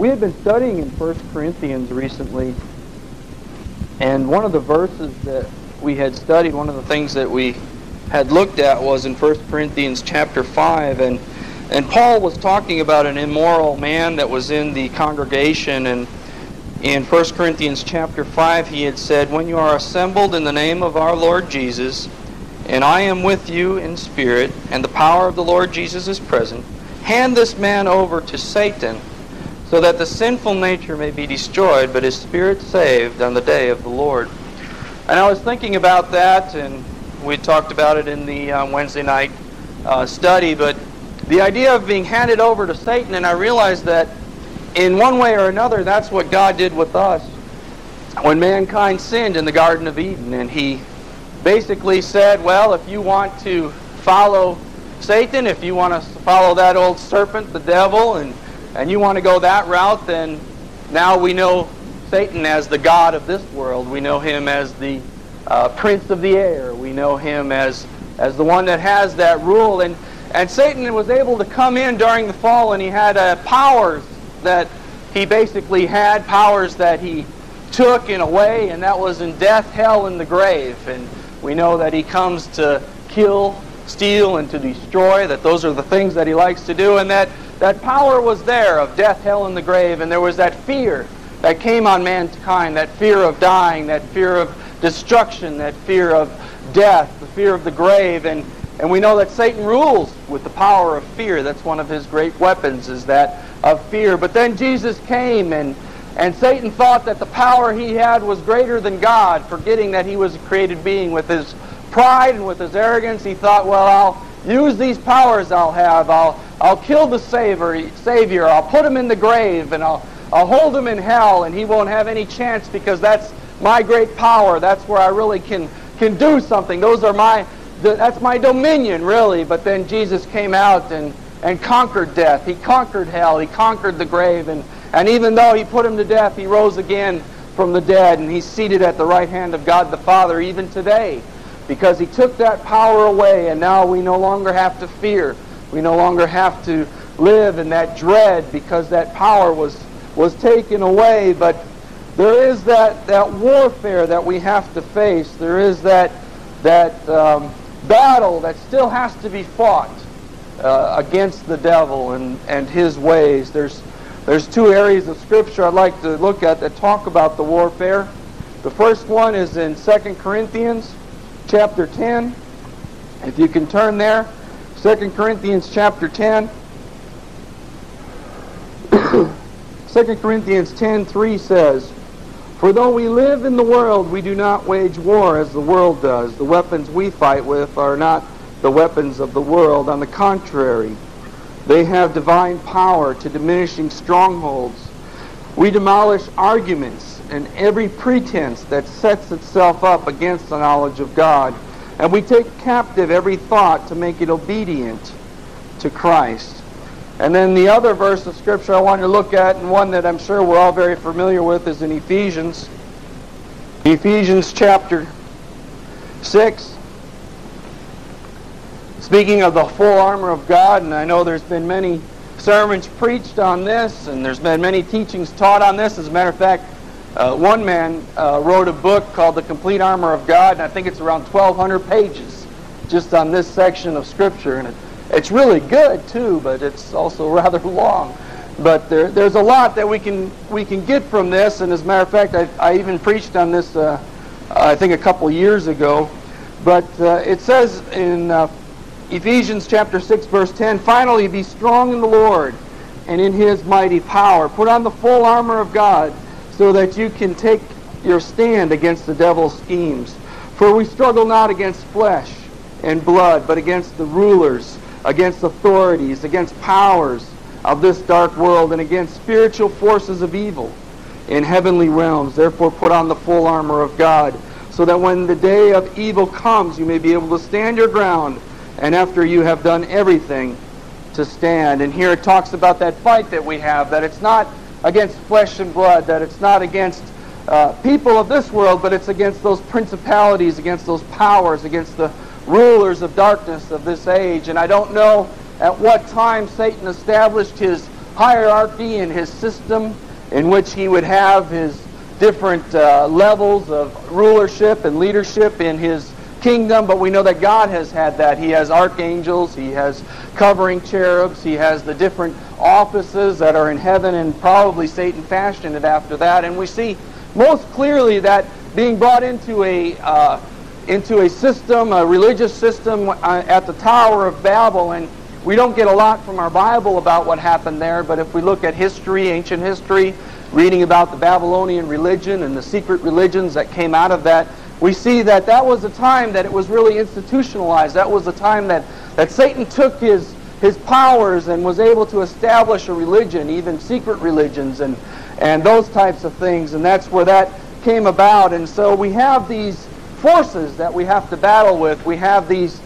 We had been studying in 1 Corinthians recently, and one of the verses that we had studied, one of the things that we had looked at was in 1 Corinthians chapter 5, and and Paul was talking about an immoral man that was in the congregation and in 1 Corinthians chapter 5 he had said, When you are assembled in the name of our Lord Jesus, and I am with you in spirit, and the power of the Lord Jesus is present, hand this man over to Satan, so that the sinful nature may be destroyed, but his spirit saved on the day of the Lord. And I was thinking about that, and we talked about it in the uh, Wednesday night uh, study, but the idea of being handed over to Satan, and I realized that in one way or another, that's what God did with us when mankind sinned in the Garden of Eden. And he basically said, well, if you want to follow Satan, if you want to follow that old serpent, the devil, and, and you want to go that route, then now we know Satan as the God of this world. We know him as the uh, prince of the air. We know him as, as the one that has that rule. And and Satan was able to come in during the fall and he had uh, powers that he basically had, powers that he took in a way, and that was in death, hell, and the grave. And we know that he comes to kill, steal, and to destroy, that those are the things that he likes to do, and that, that power was there of death, hell, and the grave, and there was that fear that came on mankind, that fear of dying, that fear of destruction, that fear of death, the fear of the grave, and and we know that Satan rules with the power of fear. That's one of his great weapons, is that of fear. But then Jesus came, and, and Satan thought that the power he had was greater than God, forgetting that he was a created being. With his pride and with his arrogance, he thought, well, I'll use these powers I'll have. I'll, I'll kill the savior, savior. I'll put him in the grave, and I'll, I'll hold him in hell, and he won't have any chance because that's my great power. That's where I really can, can do something. Those are my that's my dominion, really. But then Jesus came out and, and conquered death. He conquered hell. He conquered the grave. And, and even though he put him to death, he rose again from the dead. And he's seated at the right hand of God the Father even today because he took that power away. And now we no longer have to fear. We no longer have to live in that dread because that power was, was taken away. But there is that, that warfare that we have to face. There is that, that um, battle that still has to be fought uh, against the devil and, and his ways. There's, there's two areas of Scripture I'd like to look at that talk about the warfare. The first one is in 2 Corinthians chapter 10. If you can turn there, 2 Corinthians chapter 10. 2 Corinthians 10:3 says, for though we live in the world, we do not wage war as the world does. The weapons we fight with are not the weapons of the world. On the contrary, they have divine power to diminishing strongholds. We demolish arguments and every pretense that sets itself up against the knowledge of God. And we take captive every thought to make it obedient to Christ. And then the other verse of Scripture I want to look at, and one that I'm sure we're all very familiar with, is in Ephesians. Ephesians chapter 6. Speaking of the full armor of God, and I know there's been many sermons preached on this, and there's been many teachings taught on this. As a matter of fact, uh, one man uh, wrote a book called The Complete Armor of God, and I think it's around 1,200 pages just on this section of Scripture. And it it's really good too, but it's also rather long. But there, there's a lot that we can we can get from this. And as a matter of fact, I, I even preached on this uh, I think a couple years ago. But uh, it says in uh, Ephesians chapter 6, verse 10, Finally, be strong in the Lord and in his mighty power. Put on the full armor of God so that you can take your stand against the devil's schemes. For we struggle not against flesh and blood, but against the rulers against authorities, against powers of this dark world, and against spiritual forces of evil in heavenly realms. Therefore, put on the full armor of God, so that when the day of evil comes, you may be able to stand your ground, and after you have done everything, to stand. And here it talks about that fight that we have, that it's not against flesh and blood, that it's not against uh, people of this world, but it's against those principalities, against those powers, against the rulers of darkness of this age. And I don't know at what time Satan established his hierarchy and his system in which he would have his different uh, levels of rulership and leadership in his kingdom, but we know that God has had that. He has archangels, he has covering cherubs, he has the different offices that are in heaven, and probably Satan fashioned it after that. And we see most clearly that being brought into a uh, into a system, a religious system uh, at the Tower of Babel, and we don't get a lot from our Bible about what happened there, but if we look at history, ancient history, reading about the Babylonian religion and the secret religions that came out of that, we see that that was a time that it was really institutionalized. That was a time that, that Satan took his, his powers and was able to establish a religion, even secret religions and, and those types of things. And that's where that came about. And so we have these forces that we have to battle with. We have these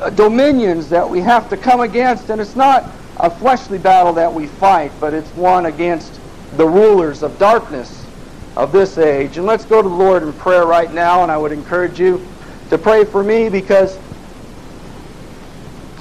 uh, dominions that we have to come against. And it's not a fleshly battle that we fight, but it's one against the rulers of darkness of this age. And let's go to the Lord in prayer right now, and I would encourage you to pray for me because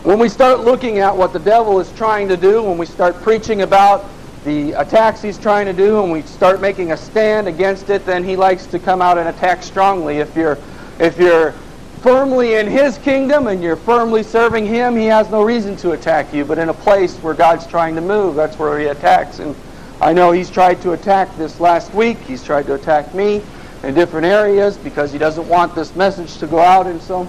when we start looking at what the devil is trying to do, when we start preaching about the attacks he's trying to do, and we start making a stand against it, then he likes to come out and attack strongly. If you're if you're firmly in his kingdom and you're firmly serving him, he has no reason to attack you. But in a place where God's trying to move, that's where he attacks. And I know he's tried to attack this last week. He's tried to attack me in different areas because he doesn't want this message to go out. And so,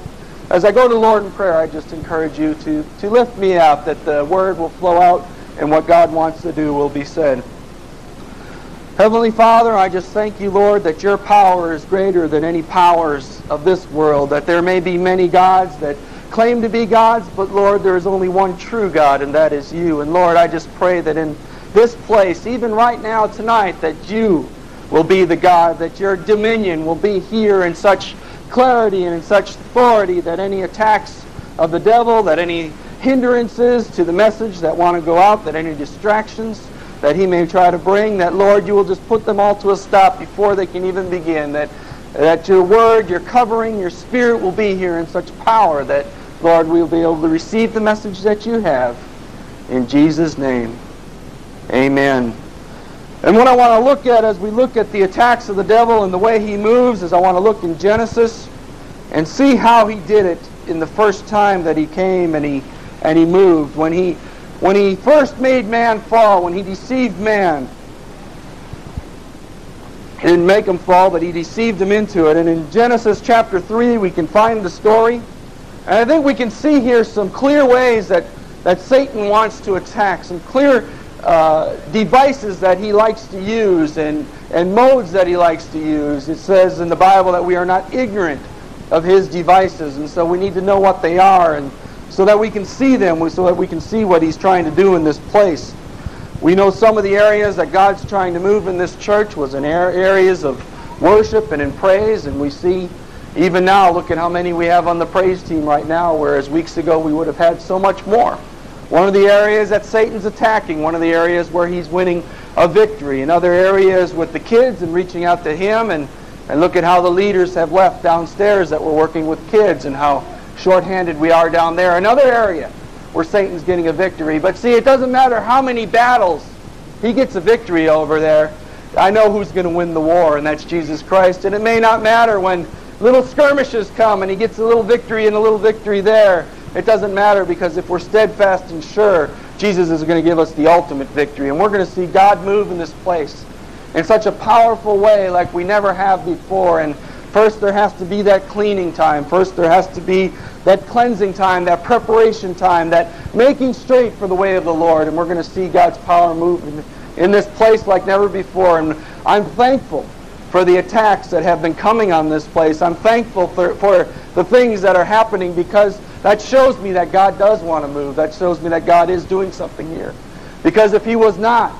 as I go to Lord in prayer, I just encourage you to, to lift me up, that the word will flow out and what God wants to do will be said. Heavenly Father, I just thank you, Lord, that your power is greater than any powers of this world, that there may be many gods that claim to be gods, but Lord, there is only one true God, and that is you. And Lord, I just pray that in this place, even right now tonight, that you will be the God, that your dominion will be here in such clarity and in such authority that any attacks of the devil, that any hindrances to the message that want to go out, that any distractions that he may try to bring, that Lord, you will just put them all to a stop before they can even begin, that, that your word, your covering, your spirit will be here in such power that, Lord, we will be able to receive the message that you have. In Jesus' name. Amen. And what I want to look at as we look at the attacks of the devil and the way he moves is I want to look in Genesis and see how he did it in the first time that he came and he and he moved. When he when he first made man fall when he deceived man he didn't make him fall but he deceived him into it. And in Genesis chapter 3 we can find the story. And I think we can see here some clear ways that that Satan wants to attack some clear uh, devices that he likes to use and, and modes that he likes to use. It says in the Bible that we are not ignorant of his devices, and so we need to know what they are, and so that we can see them, so that we can see what he's trying to do in this place. We know some of the areas that God's trying to move in this church was in areas of worship and in praise, and we see even now, look at how many we have on the praise team right now, whereas weeks ago we would have had so much more. One of the areas that Satan's attacking, one of the areas where he's winning a victory. In other areas with the kids and reaching out to him. And, and look at how the leaders have left downstairs that we're working with kids and how short-handed we are down there. Another area where Satan's getting a victory. But see, it doesn't matter how many battles he gets a victory over there. I know who's going to win the war, and that's Jesus Christ. And it may not matter when little skirmishes come and he gets a little victory and a little victory there. It doesn't matter because if we're steadfast and sure, Jesus is going to give us the ultimate victory. And we're going to see God move in this place in such a powerful way like we never have before. And first there has to be that cleaning time. First there has to be that cleansing time, that preparation time, that making straight for the way of the Lord. And we're going to see God's power move in, this place like never before. And I'm thankful for the attacks that have been coming on this place. I'm thankful for, for the things that are happening because that shows me that God does want to move. That shows me that God is doing something here. Because if he was not,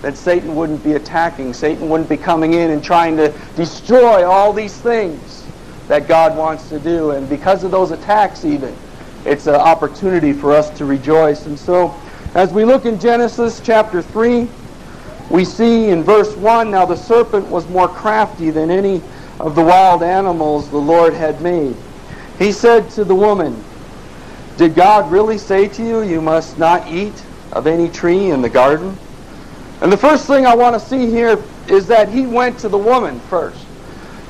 then Satan wouldn't be attacking. Satan wouldn't be coming in and trying to destroy all these things that God wants to do. And because of those attacks even, it's an opportunity for us to rejoice. And so as we look in Genesis chapter 3, we see in verse 1, Now the serpent was more crafty than any of the wild animals the Lord had made. He said to the woman, did God really say to you, you must not eat of any tree in the garden? And the first thing I want to see here is that he went to the woman first.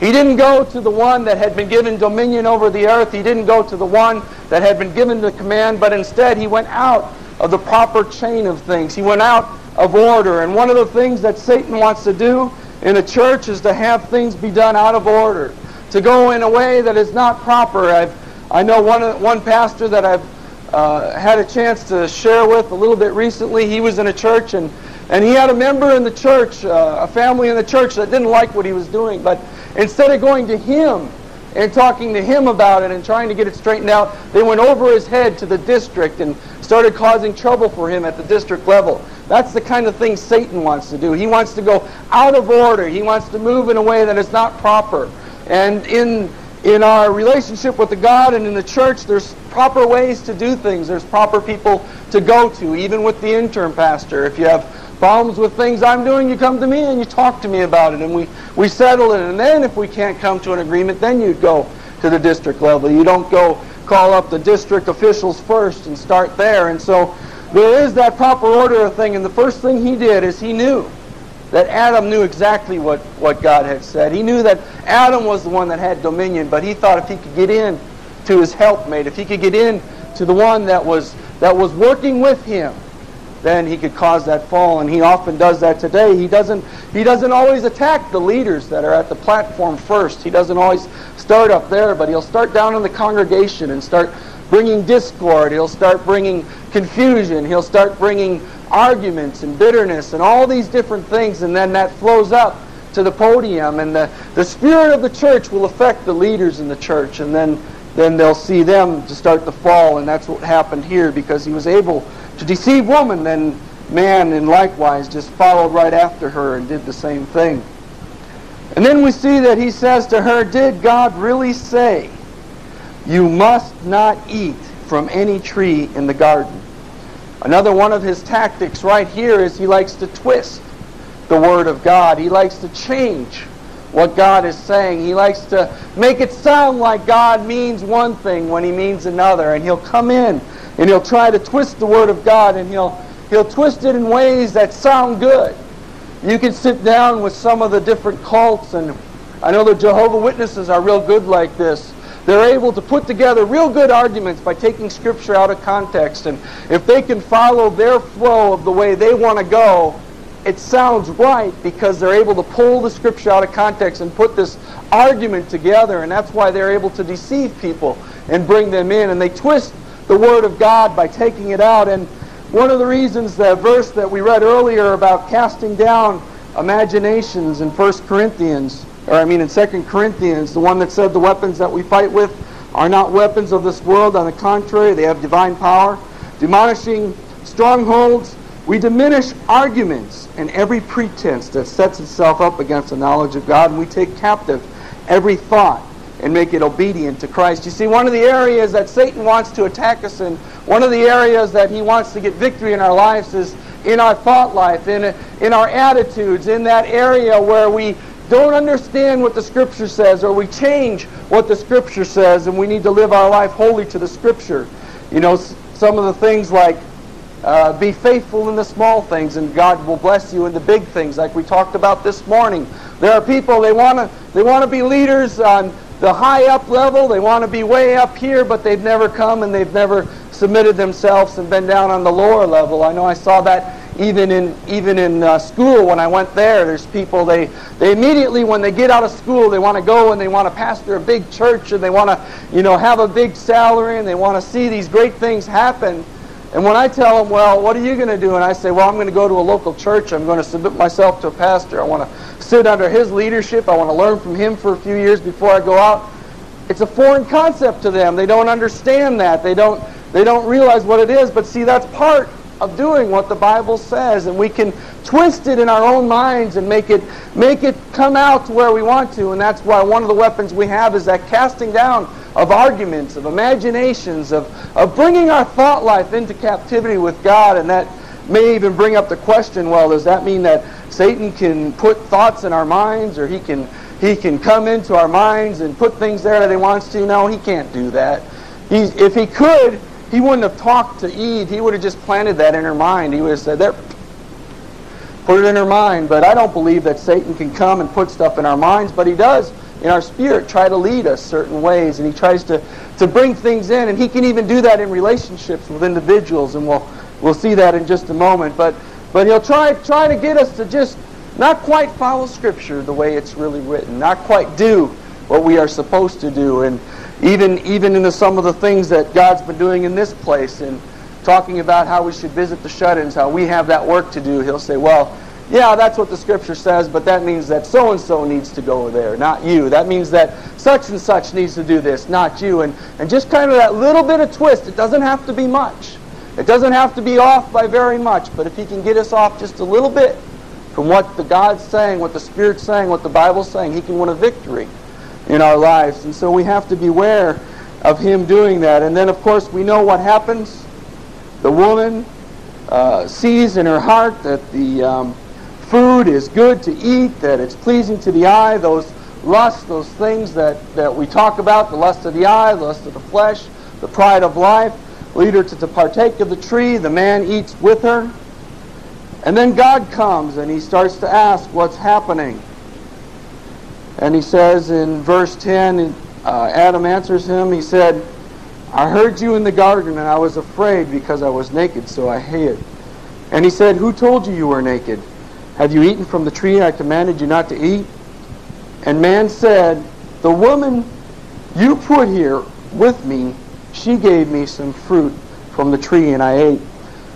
He didn't go to the one that had been given dominion over the earth. He didn't go to the one that had been given the command, but instead he went out of the proper chain of things. He went out of order. And one of the things that Satan wants to do in a church is to have things be done out of order, to go in a way that is not proper. I've, I know one, one pastor that I've uh, had a chance to share with a little bit recently. He was in a church and and he had a member in the church, uh, a family in the church that didn't like what he was doing. But instead of going to him and talking to him about it and trying to get it straightened out, they went over his head to the district and started causing trouble for him at the district level. That's the kind of thing Satan wants to do. He wants to go out of order. He wants to move in a way that is not proper. And in in our relationship with the God and in the church, there's proper ways to do things. There's proper people to go to, even with the interim pastor. If you have problems with things I'm doing, you come to me and you talk to me about it, and we, we settle it. And then if we can't come to an agreement, then you go to the district level. You don't go call up the district officials first and start there. And so there is that proper order of thing. And the first thing he did is he knew that Adam knew exactly what, what God had said. He knew that Adam was the one that had dominion, but he thought if he could get in to his helpmate, if he could get in to the one that was that was working with him, then he could cause that fall. And he often does that today. He doesn't, he doesn't always attack the leaders that are at the platform first. He doesn't always start up there, but he'll start down in the congregation and start bringing discord. He'll start bringing confusion. He'll start bringing arguments and bitterness and all these different things. And then that flows up to the podium. And the, the spirit of the church will affect the leaders in the church. And then, then they'll see them to start to fall. And that's what happened here because he was able to deceive woman, then man and likewise just followed right after her and did the same thing. And then we see that he says to her, Did God really say, You must not eat from any tree in the garden? Another one of his tactics right here is he likes to twist the Word of God. He likes to change what God is saying. He likes to make it sound like God means one thing when he means another. And he'll come in and he'll try to twist the Word of God, and he'll, he'll twist it in ways that sound good. You can sit down with some of the different cults, and I know the Jehovah Witnesses are real good like this. They're able to put together real good arguments by taking Scripture out of context. And if they can follow their flow of the way they want to go, it sounds right because they're able to pull the Scripture out of context and put this argument together. And that's why they're able to deceive people and bring them in. And they twist the Word of God by taking it out. And one of the reasons, the verse that we read earlier about casting down imaginations in 1 Corinthians, or I mean in 2 Corinthians, the one that said the weapons that we fight with are not weapons of this world. On the contrary, they have divine power. Demolishing strongholds, we diminish arguments and every pretense that sets itself up against the knowledge of God, and we take captive every thought and make it obedient to Christ. You see, one of the areas that Satan wants to attack us in, one of the areas that he wants to get victory in our lives is in our thought life, in, in our attitudes, in that area where we don't understand what the Scripture says or we change what the Scripture says and we need to live our life wholly to the Scripture. You know, some of the things like uh, be faithful in the small things and God will bless you in the big things like we talked about this morning. There are people, they want to they wanna be leaders on the high up level. They want to be way up here, but they've never come and they've never submitted themselves and been down on the lower level. I know I saw that even in even in uh, school when I went there. There's people they they immediately when they get out of school they want to go and they want to pastor a big church and they want to you know have a big salary and they want to see these great things happen. And when I tell them, well, what are you going to do? And I say, well, I'm going to go to a local church. I'm going to submit myself to a pastor. I want to sit under his leadership. I want to learn from him for a few years before I go out. It's a foreign concept to them. They don't understand that. They don't, they don't realize what it is. But see, that's part of doing what the Bible says. And we can twist it in our own minds and make it, make it come out to where we want to. And that's why one of the weapons we have is that casting down of arguments, of imaginations, of, of bringing our thought life into captivity with God. And that may even bring up the question, well, does that mean that Satan can put thoughts in our minds or he can, he can come into our minds and put things there that he wants to? No, he can't do that. He's, if he could, he wouldn't have talked to Eve. He would have just planted that in her mind. He would have said, there, put it in her mind. But I don't believe that Satan can come and put stuff in our minds, but he does in our spirit try to lead us certain ways, and he tries to, to bring things in, and he can even do that in relationships with individuals, and we'll, we'll see that in just a moment. But, but he'll try, try to get us to just not quite follow Scripture the way it's really written, not quite do what we are supposed to do, and even, even into some of the things that God's been doing in this place, and talking about how we should visit the shut-ins, how we have that work to do, he'll say, well, yeah, that's what the scripture says, but that means that so and so needs to go there, not you. That means that such and such needs to do this, not you. And, and just kind of that little bit of twist. It doesn't have to be much. It doesn't have to be off by very much, but if he can get us off just a little bit from what the God's saying, what the Spirit's saying, what the Bible's saying, he can win a victory in our lives. And so we have to beware of him doing that. And then, of course, we know what happens. The woman uh, sees in her heart that the um, food is good to eat, that it's pleasing to the eye, those lusts, those things that, that we talk about, the lust of the eye, the lust of the flesh, the pride of life, lead her to, to partake of the tree. The man eats with her. And then God comes and he starts to ask what's happening. And he says in verse 10, uh, Adam answers him, he said, I heard you in the garden and I was afraid because I was naked, so I hid. And he said, Who told you you were naked? Have you eaten from the tree I commanded you not to eat? And man said, The woman you put here with me, she gave me some fruit from the tree, and I ate.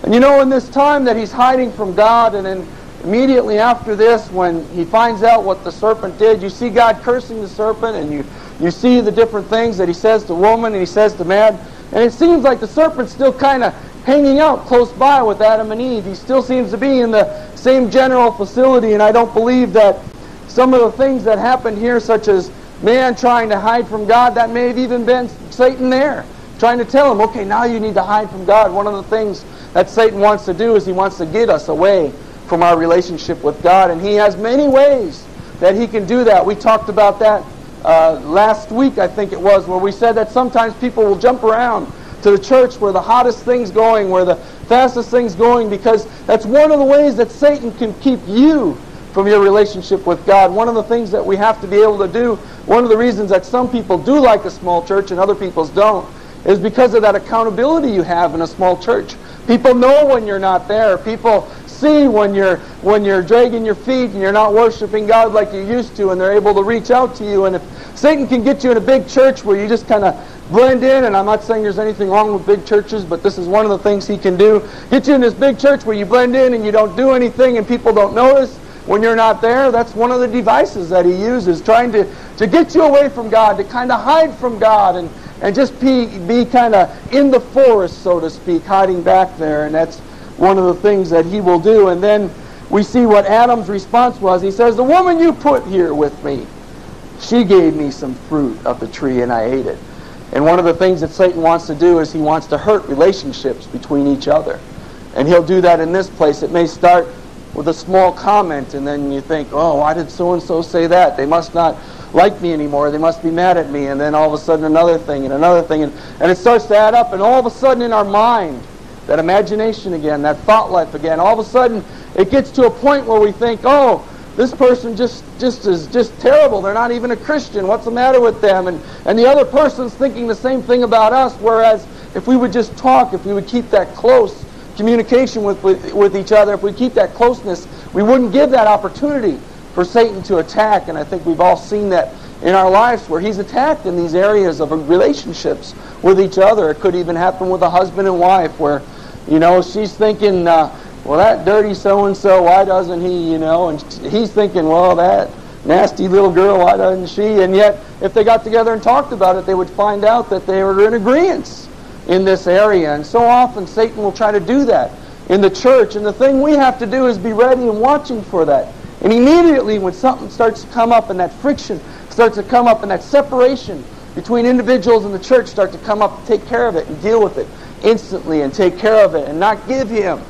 And you know, in this time that he's hiding from God, and then immediately after this, when he finds out what the serpent did, you see God cursing the serpent, and you, you see the different things that he says to woman and he says to man. And it seems like the serpent's still kind of hanging out close by with Adam and Eve. He still seems to be in the same general facility, and I don't believe that some of the things that happened here, such as man trying to hide from God, that may have even been Satan there, trying to tell him, okay, now you need to hide from God. One of the things that Satan wants to do is he wants to get us away from our relationship with God, and he has many ways that he can do that. We talked about that uh, last week, I think it was, where we said that sometimes people will jump around to the church where the hottest thing's going, where the fastest thing's going, because that's one of the ways that Satan can keep you from your relationship with God. One of the things that we have to be able to do, one of the reasons that some people do like a small church and other people's don't, is because of that accountability you have in a small church. People know when you're not there. People see when you're when you're dragging your feet and you're not worshiping God like you used to, and they're able to reach out to you. And if Satan can get you in a big church where you just kind of blend in, and I'm not saying there's anything wrong with big churches, but this is one of the things he can do. Get you in this big church where you blend in and you don't do anything and people don't notice when you're not there. That's one of the devices that he uses, trying to, to get you away from God, to kind of hide from God and, and just be, be kind of in the forest, so to speak, hiding back there. And that's one of the things that he will do. And then we see what Adam's response was. He says, The woman you put here with me, she gave me some fruit of the tree and I ate it. And one of the things that Satan wants to do is he wants to hurt relationships between each other. And he'll do that in this place. It may start with a small comment, and then you think, oh, why did so and so say that? They must not like me anymore. They must be mad at me. And then all of a sudden, another thing and another thing. And, and it starts to add up. And all of a sudden, in our mind, that imagination again, that thought life again, all of a sudden, it gets to a point where we think, oh, this person just, just is just terrible. They're not even a Christian. What's the matter with them? And, and the other person's thinking the same thing about us, whereas if we would just talk, if we would keep that close communication with, with, with each other, if we keep that closeness, we wouldn't give that opportunity for Satan to attack. And I think we've all seen that in our lives where he's attacked in these areas of relationships with each other. It could even happen with a husband and wife where, you know, she's thinking, uh, well, that dirty so-and-so, why doesn't he, you know? And he's thinking, well, that nasty little girl, why doesn't she? And yet, if they got together and talked about it, they would find out that they were in agreement in this area. And so often, Satan will try to do that in the church. And the thing we have to do is be ready and watching for that. And immediately, when something starts to come up and that friction starts to come up and that separation between individuals in the church start to come up, take care of it and deal with it instantly and take care of it and not give him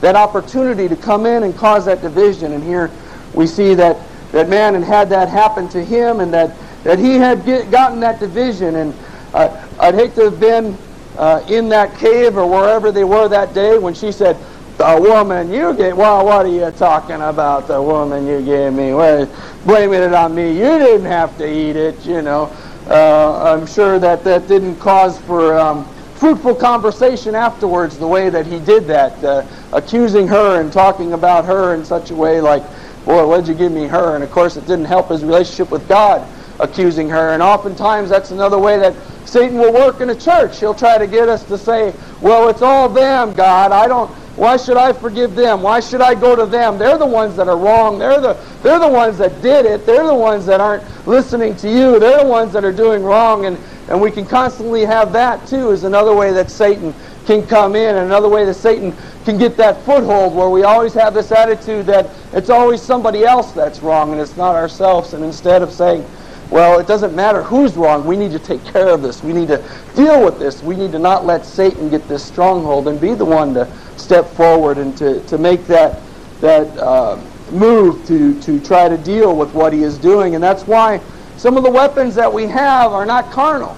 that opportunity to come in and cause that division. And here we see that, that man had had that happen to him and that, that he had get, gotten that division. And uh, I'd hate to have been uh, in that cave or wherever they were that day when she said, the woman you gave. Well, what are you talking about? The woman you gave me? Well, blaming it on me. You didn't have to eat it. You know. Uh, I'm sure that that didn't cause for um, fruitful conversation afterwards. The way that he did that, uh, accusing her and talking about her in such a way like, "Boy, what'd you give me her?" And of course, it didn't help his relationship with God, accusing her. And oftentimes, that's another way that Satan will work in a church. He'll try to get us to say, "Well, it's all them, God. I don't." Why should I forgive them? Why should I go to them? They're the ones that are wrong. They're the, they're the ones that did it. They're the ones that aren't listening to you. They're the ones that are doing wrong. And, and we can constantly have that too is another way that Satan can come in. Another way that Satan can get that foothold where we always have this attitude that it's always somebody else that's wrong and it's not ourselves. And instead of saying, well, it doesn't matter who's wrong. We need to take care of this. We need to deal with this. We need to not let Satan get this stronghold and be the one to step forward and to, to make that, that uh, move to, to try to deal with what he is doing. And that's why some of the weapons that we have are not carnal.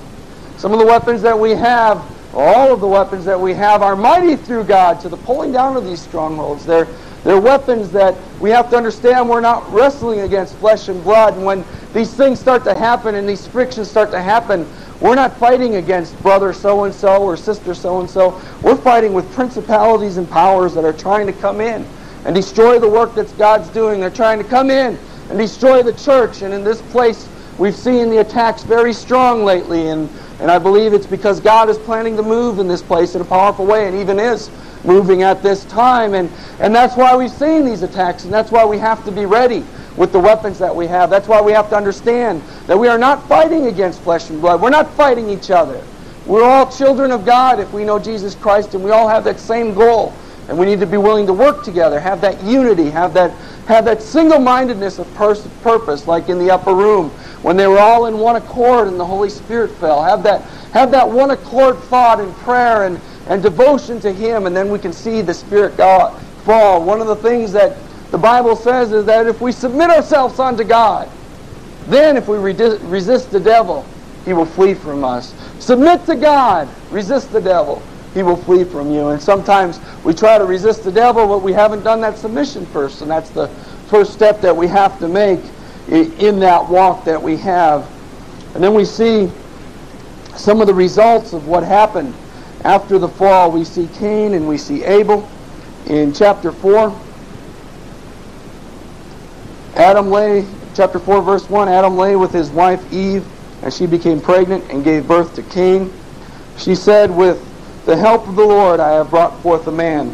Some of the weapons that we have, all of the weapons that we have, are mighty through God to the pulling down of these strongholds. They're, they're weapons that we have to understand we're not wrestling against flesh and blood. And when these things start to happen and these frictions start to happen, we're not fighting against brother so and so or sister so and so. We're fighting with principalities and powers that are trying to come in and destroy the work that God's doing. They're trying to come in and destroy the church. And in this place, we've seen the attacks very strong lately. And, and I believe it's because God is planning to move in this place in a powerful way and even is moving at this time. And, and that's why we've seen these attacks. And that's why we have to be ready with the weapons that we have. That's why we have to understand that we are not fighting against flesh and blood. We're not fighting each other. We're all children of God if we know Jesus Christ, and we all have that same goal. And we need to be willing to work together, have that unity, have that, have that single-mindedness of pers- purpose, like in the upper room when they were all in one accord and the Holy Spirit fell. Have that, have that one accord thought and prayer and, and devotion to Him, and then we can see the Spirit God fall. One of the things that the Bible says is that if we submit ourselves unto God, then if we resist the devil, he will flee from us. Submit to God, resist the devil, he will flee from you. And sometimes we try to resist the devil, but we haven't done that submission first. And that's the first step that we have to make in that walk that we have. And then we see some of the results of what happened after the fall. We see Cain and we see Abel in chapter 4. Adam lay, chapter 4, verse 1, Adam lay with his wife Eve, and she became pregnant and gave birth to Cain. She said, With the help of the Lord I have brought forth a man.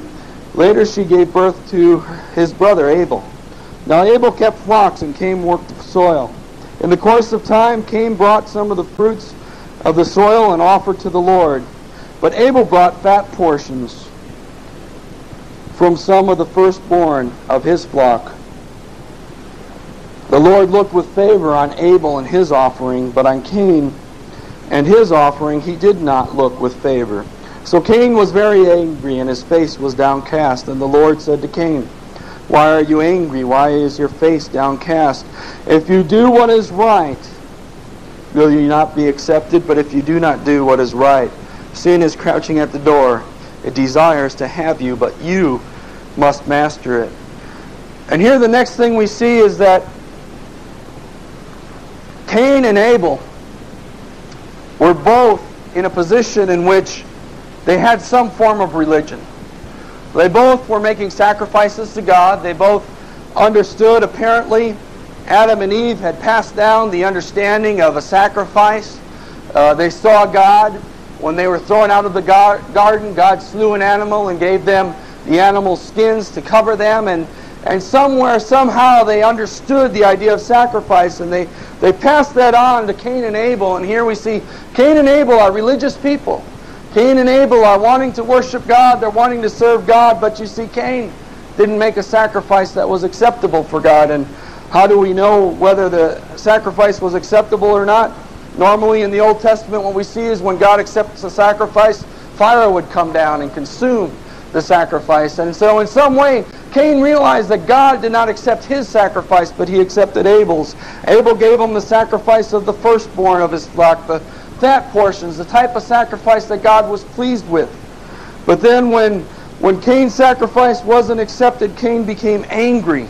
Later she gave birth to his brother Abel. Now Abel kept flocks and Cain worked the soil. In the course of time, Cain brought some of the fruits of the soil and offered to the Lord. But Abel brought fat portions from some of the firstborn of his flock. The Lord looked with favor on Abel and his offering, but on Cain and his offering he did not look with favor. So Cain was very angry, and his face was downcast. And the Lord said to Cain, Why are you angry? Why is your face downcast? If you do what is right, will you not be accepted? But if you do not do what is right, sin is crouching at the door. It desires to have you, but you must master it. And here the next thing we see is that Cain and Abel were both in a position in which they had some form of religion. They both were making sacrifices to God. They both understood, apparently, Adam and Eve had passed down the understanding of a sacrifice. Uh, they saw God when they were thrown out of the gar- garden. God slew an animal and gave them the animal's skins to cover them. And and somewhere, somehow, they understood the idea of sacrifice and they, they passed that on to Cain and Abel. And here we see Cain and Abel are religious people. Cain and Abel are wanting to worship God, they're wanting to serve God, but you see, Cain didn't make a sacrifice that was acceptable for God. And how do we know whether the sacrifice was acceptable or not? Normally, in the Old Testament, what we see is when God accepts a sacrifice, fire would come down and consume the sacrifice. And so, in some way, Cain realized that God did not accept his sacrifice, but he accepted Abel's. Abel gave him the sacrifice of the firstborn of his flock, the fat portions, the type of sacrifice that God was pleased with. But then when when Cain's sacrifice wasn't accepted, Cain became angry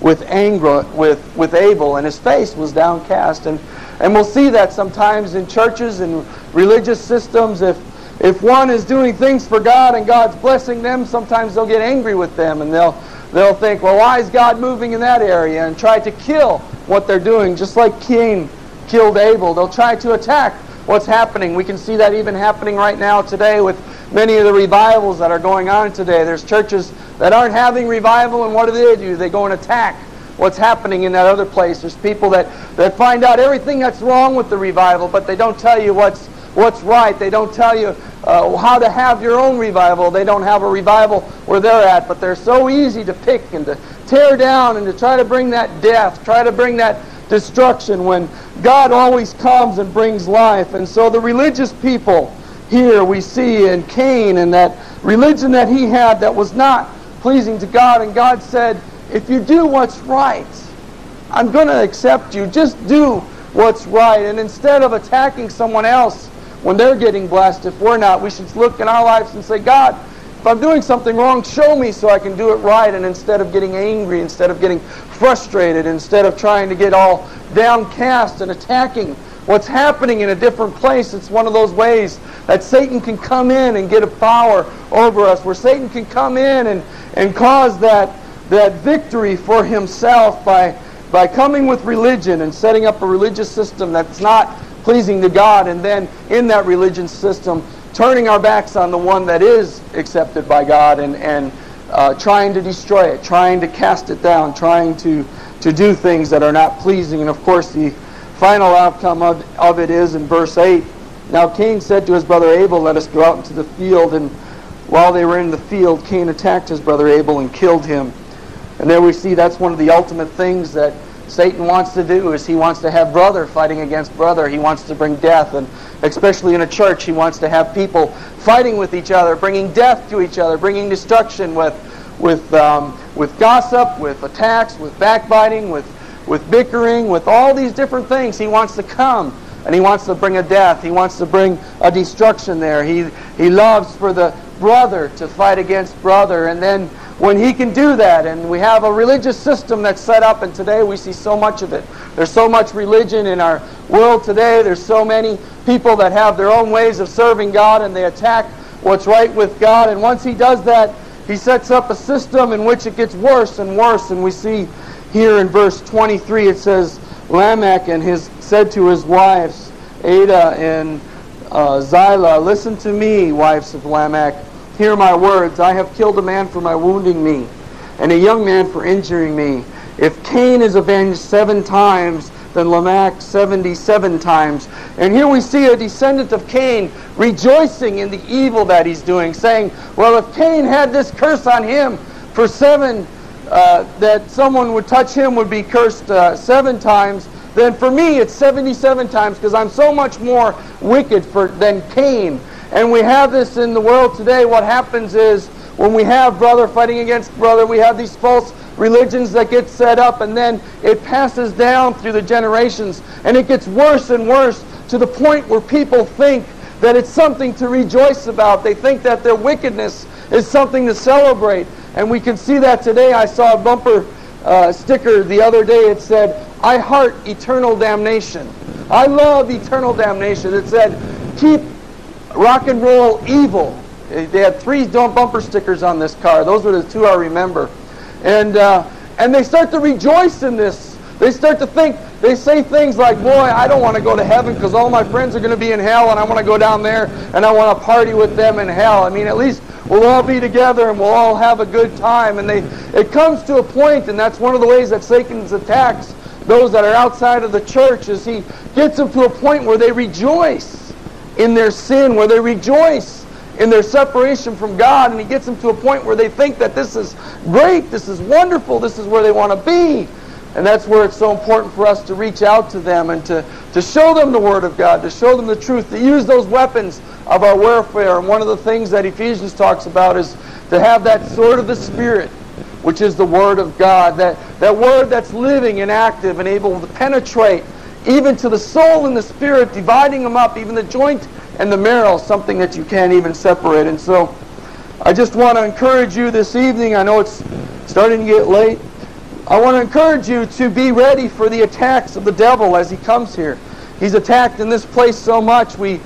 with anger with, with Abel, and his face was downcast. And, and we'll see that sometimes in churches and religious systems. If, if one is doing things for God and God's blessing them, sometimes they'll get angry with them and they'll, they'll think, well, why is God moving in that area? And try to kill what they're doing, just like Cain killed Abel. They'll try to attack what's happening. We can see that even happening right now today with many of the revivals that are going on today. There's churches that aren't having revival, and what do they do? They go and attack what's happening in that other place. There's people that, that find out everything that's wrong with the revival, but they don't tell you what's, what's right. They don't tell you uh, how to have your own revival. They don't have a revival where they're at, but they're so easy to pick and to tear down and to try to bring that death, try to bring that destruction when God always comes and brings life. And so the religious people here we see in Cain and that religion that he had that was not pleasing to God. And God said, if you do what's right, I'm going to accept you. Just do what's right. And instead of attacking someone else when they're getting blessed, if we're not, we should look in our lives and say, God, if I'm doing something wrong, show me so I can do it right. And instead of getting angry, instead of getting frustrated, instead of trying to get all downcast and attacking what's happening in a different place, it's one of those ways that Satan can come in and get a power over us, where Satan can come in and, and cause that, that victory for himself by, by coming with religion and setting up a religious system that's not pleasing to God, and then in that religion system, turning our backs on the one that is accepted by God and, and uh, trying to destroy it, trying to cast it down, trying to, to do things that are not pleasing. And of course, the final outcome of, of it is in verse 8 Now Cain said to his brother Abel, Let us go out into the field. And while they were in the field, Cain attacked his brother Abel and killed him. And there we see that's one of the ultimate things that Satan wants to do is he wants to have brother fighting against brother. He wants to bring death, and especially in a church, he wants to have people fighting with each other, bringing death to each other, bringing destruction with, with, um, with gossip, with attacks, with backbiting, with, with bickering, with all these different things. He wants to come and he wants to bring a death. He wants to bring a destruction there. He, he loves for the brother to fight against brother, and then when he can do that. And we have a religious system that's set up, and today we see so much of it. There's so much religion in our world today. There's so many people that have their own ways of serving God, and they attack what's right with God. And once he does that, he sets up a system in which it gets worse and worse. And we see here in verse 23, it says, Lamech and his said to his wives, Adah and uh, Listen to me, wives of Lamech Hear my words. I have killed a man for my wounding me, and a young man for injuring me. If Cain is avenged seven times, then Lamech 77 times. And here we see a descendant of Cain rejoicing in the evil that he's doing, saying, Well, if Cain had this curse on him for seven, uh, that someone would touch him would be cursed uh, seven times, then for me it's 77 times because I'm so much more wicked for, than Cain. And we have this in the world today. What happens is when we have brother fighting against brother, we have these false religions that get set up and then it passes down through the generations and it gets worse and worse to the point where people think that it's something to rejoice about. They think that their wickedness is something to celebrate. And we can see that today. I saw a bumper uh, sticker the other day. It said, I heart eternal damnation. I love eternal damnation. It said, keep rock and roll evil. They had three bumper stickers on this car. Those were the two I remember. And, uh, and they start to rejoice in this. They start to think, they say things like, boy, I don't want to go to heaven because all my friends are going to be in hell and I want to go down there and I want to party with them in hell. I mean, at least we'll all be together and we'll all have a good time. And they, it comes to a point, and that's one of the ways that Satan's attacks those that are outside of the church, is he gets them to a point where they rejoice in their sin, where they rejoice in their separation from God, and He gets them to a point where they think that this is great, this is wonderful, this is where they want to be. And that's where it's so important for us to reach out to them and to, to show them the Word of God, to show them the truth, to use those weapons of our warfare. And one of the things that Ephesians talks about is to have that sword of the Spirit, which is the Word of God, that, that Word that's living and active and able to penetrate even to the soul and the spirit, dividing them up, even the joint and the marrow, something that you can't even separate. And so, I just want to encourage you this evening. I know it's starting to get late. I want to encourage you to be ready for the attacks of the devil as he comes here. He's attacked in this place so much. We,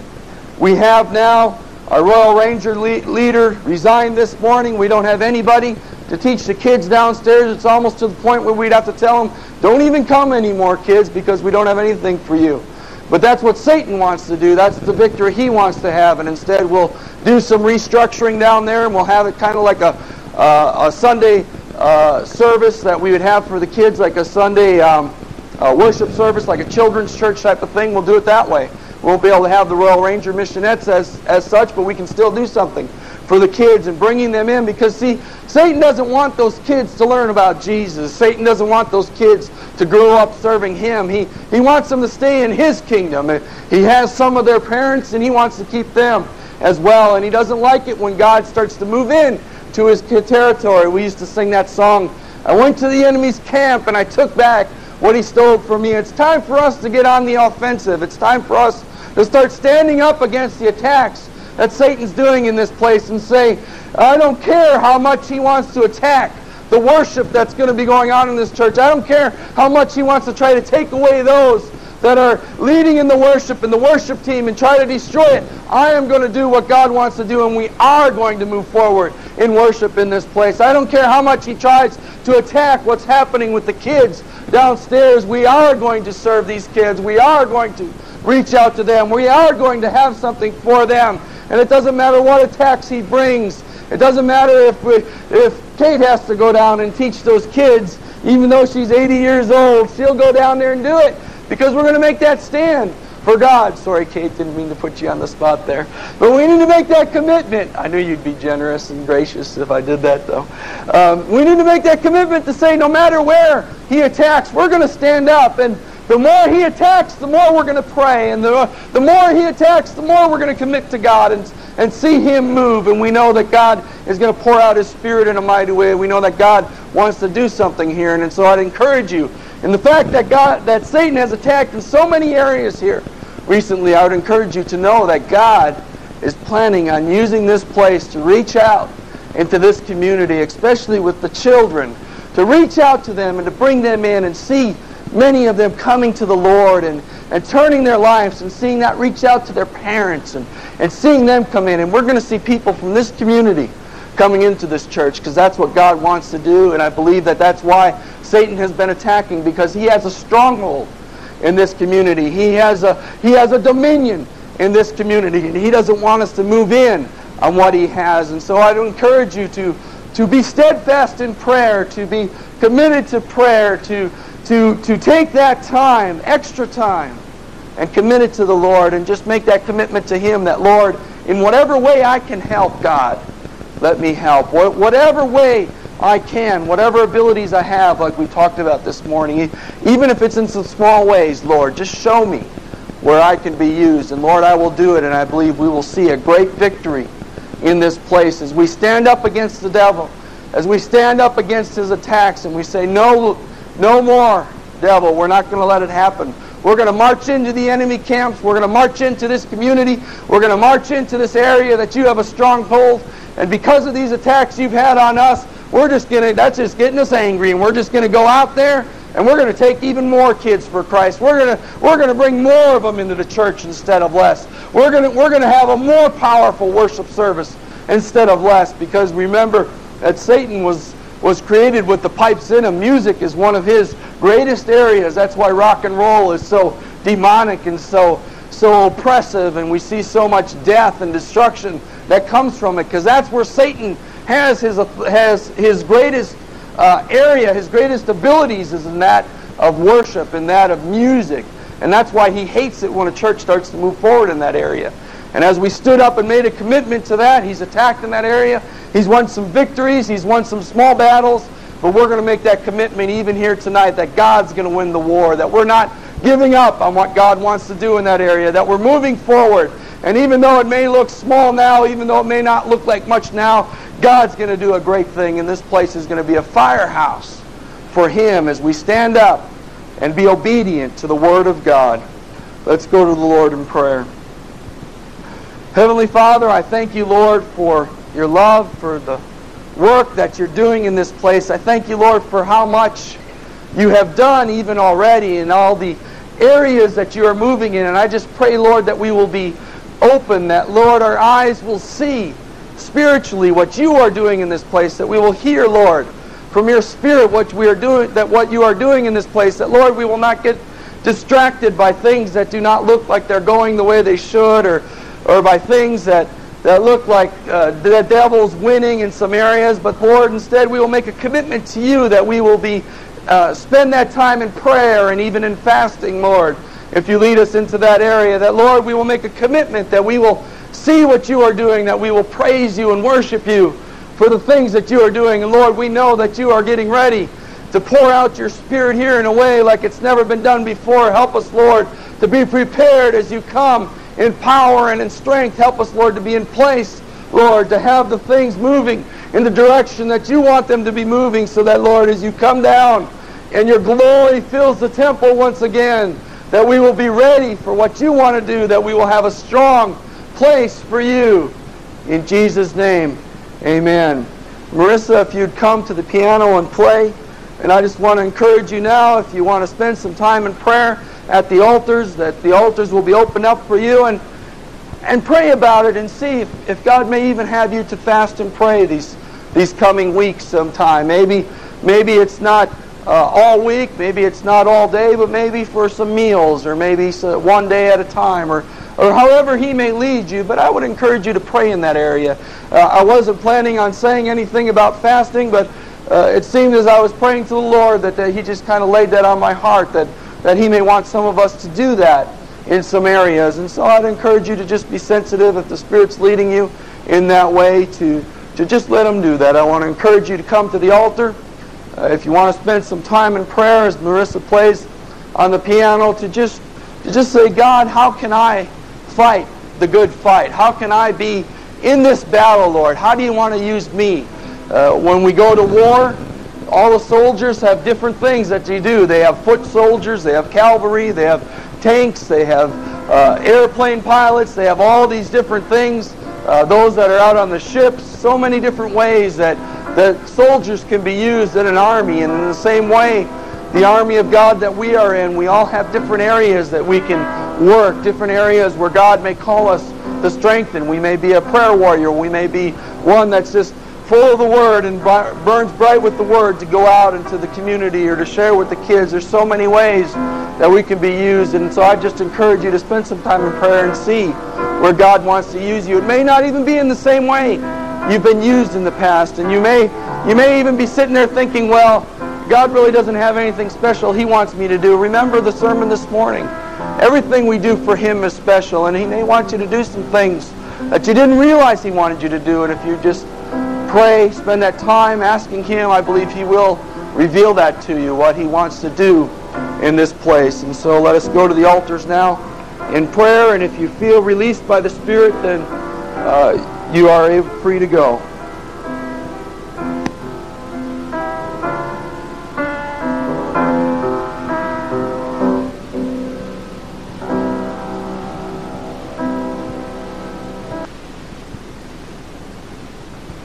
we have now our Royal Ranger le- leader resigned this morning. We don't have anybody to teach the kids downstairs. It's almost to the point where we'd have to tell them, don't even come anymore, kids, because we don't have anything for you. But that's what Satan wants to do. That's the victory he wants to have. And instead, we'll do some restructuring down there, and we'll have it kind of like a, uh, a Sunday uh, service that we would have for the kids, like a Sunday um, uh, worship service, like a children's church type of thing. We'll do it that way. We won't be able to have the Royal Ranger Missionettes as, as such, but we can still do something for the kids and bringing them in because, see, Satan doesn't want those kids to learn about Jesus. Satan doesn't want those kids to grow up serving him. He, he wants them to stay in his kingdom. He has some of their parents and he wants to keep them as well. And he doesn't like it when God starts to move in to his territory. We used to sing that song, I went to the enemy's camp and I took back what he stole from me. It's time for us to get on the offensive. It's time for us to start standing up against the attacks that Satan's doing in this place and say, I don't care how much he wants to attack the worship that's going to be going on in this church. I don't care how much he wants to try to take away those that are leading in the worship and the worship team and try to destroy it. I am going to do what God wants to do, and we are going to move forward in worship in this place. I don't care how much he tries to attack what's happening with the kids downstairs. We are going to serve these kids. We are going to reach out to them. We are going to have something for them. And it doesn't matter what attacks he brings. It doesn't matter if, we, if Kate has to go down and teach those kids, even though she's 80 years old, she'll go down there and do it because we're going to make that stand for God. Sorry, Kate, didn't mean to put you on the spot there. But we need to make that commitment. I knew you'd be generous and gracious if I did that, though. Um, we need to make that commitment to say no matter where he attacks, we're going to stand up. And the more he attacks, the more we're going to pray. And the, the more he attacks, the more we're going to commit to God and, and see him move. And we know that God is going to pour out his spirit in a mighty way. We know that God wants to do something here. And, and so I'd encourage you in the fact that God that Satan has attacked in so many areas here recently, I would encourage you to know that God is planning on using this place to reach out into this community, especially with the children, to reach out to them and to bring them in and see many of them coming to the Lord and, and turning their lives and seeing that reach out to their parents and, and seeing them come in. And we're going to see people from this community coming into this church because that's what God wants to do. And I believe that that's why Satan has been attacking because he has a stronghold in this community. He has a, he has a dominion in this community and he doesn't want us to move in on what he has. And so I encourage you to, to be steadfast in prayer, to be committed to prayer, to to, to take that time, extra time, and commit it to the Lord and just make that commitment to Him that, Lord, in whatever way I can help, God, let me help. Whatever way I can, whatever abilities I have, like we talked about this morning, even if it's in some small ways, Lord, just show me where I can be used. And Lord, I will do it, and I believe we will see a great victory in this place as we stand up against the devil, as we stand up against his attacks, and we say, No, no more, devil. We're not going to let it happen. We're going to march into the enemy camps. We're going to march into this community. We're going to march into this area that you have a stronghold. And because of these attacks you've had on us, we're just going to, that's just getting us angry. And we're just going to go out there and we're going to take even more kids for Christ. We're going to, we're going to bring more of them into the church instead of less. We're going to, we're going to have a more powerful worship service instead of less because remember that Satan was was created with the pipes in him. Music is one of his greatest areas. That's why rock and roll is so demonic and so so oppressive, and we see so much death and destruction that comes from it, because that's where Satan has his has his greatest uh, area, his greatest abilities is in that of worship and that of music, and that's why he hates it when a church starts to move forward in that area. And as we stood up and made a commitment to that, he's attacked in that area. He's won some victories. He's won some small battles. But we're going to make that commitment even here tonight that God's going to win the war, that we're not giving up on what God wants to do in that area, that we're moving forward. And even though it may look small now, even though it may not look like much now, God's going to do a great thing. And this place is going to be a firehouse for Him as we stand up and be obedient to the Word of God. Let's go to the Lord in prayer. Heavenly Father, I thank you, Lord, for your love, for the work that you're doing in this place. I thank you, Lord, for how much you have done even already in all the areas that you are moving in. And I just pray, Lord, that we will be open, that, Lord, our eyes will see spiritually what you are doing in this place, that we will hear, Lord, from your spirit what we are doing, that what you are doing in this place, that, Lord, we will not get distracted by things that do not look like they're going the way they should, or, or by things that, that look like uh, the devil's winning in some areas. But, Lord, instead, we will make a commitment to you that we will be uh, spend that time in prayer and even in fasting, Lord. If you lead us into that area, that, Lord, we will make a commitment that we will see what you are doing, that we will praise you and worship you for the things that you are doing. And, Lord, we know that you are getting ready to pour out your Spirit here in a way like it's never been done before. Help us, Lord, to be prepared as you come in power and in strength. Help us, Lord, to be in place, Lord, to have the things moving in the direction that you want them to be moving so that, Lord, as you come down and your glory fills the temple once again, that we will be ready for what you want to do, that we will have a strong place for you. In Jesus' name, amen. Marissa, if you'd come to the piano and play. And I just want to encourage you now, if you want to spend some time in prayer at the altars, that the altars will be opened up for you. And and pray about it and see if, if God may even have you to fast and pray these these coming weeks sometime. Maybe maybe it's not uh, all week, maybe it's not all day, but maybe for some meals or maybe one day at a time or or however he may lead you. But I would encourage you to pray in that area. Uh, I wasn't planning on saying anything about fasting, but uh, it seemed as I was praying to the Lord that, that he just kind of laid that on my heart that, that he may want some of us to do that in some areas. And so I'd encourage you to just be sensitive if the Spirit's leading you in that way to, to just let him do that. I want to encourage you to come to the altar. Uh, if you want to spend some time in prayer as Marissa plays on the piano, to just, to just say, God, how can I fight the good fight? How can I be in this battle, Lord? How do you want to use me? Uh, when we go to war, all the soldiers have different things that they do. They have foot soldiers, they have cavalry, they have tanks, they have uh, airplane pilots, they have all these different things. Uh, those that are out on the ships, so many different ways that, that soldiers can be used in an army. And in the same way, the army of God that we are in, we all have different areas that we can work, different areas where God may call us to strengthen. We may be a prayer warrior. We may be one that's just full of the Word and burns bright with the Word to go out into the community or to share with the kids. There's so many ways that we can be used. And so I just encourage you to spend some time in prayer and see where God wants to use you. It may not even be in the same way you've been used in the past. And you may, you may even be sitting there thinking, well, God really doesn't have anything special He wants me to do. Remember the sermon this morning. Everything we do for Him is special. And He may want you to do some things that you didn't realize He wanted you to do. And if you just pray, spend that time asking Him, I believe He will reveal that to you, what He wants to do in this place. And so let us go to the altars now in prayer. And if you feel released by the Spirit, then uh, you are free to go.